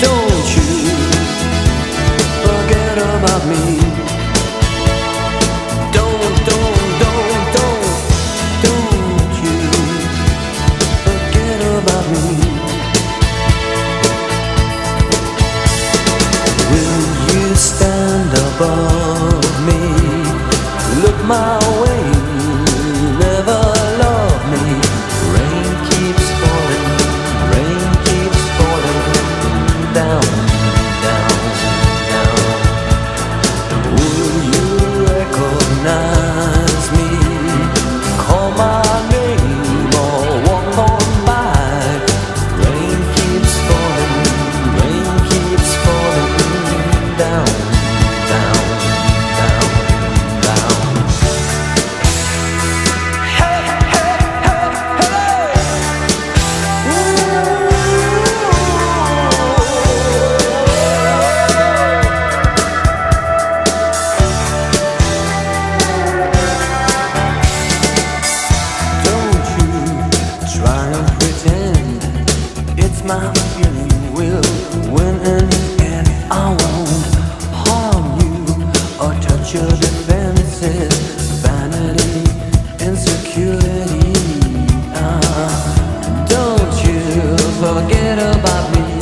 Don't you forget about me? Don't, don't, don't, don't Don't you forget about me? Will you stand above me? Look my my feeling will win. I won't harm you or touch your defenses. Vanity, insecurity. Uh, don't you forget about me.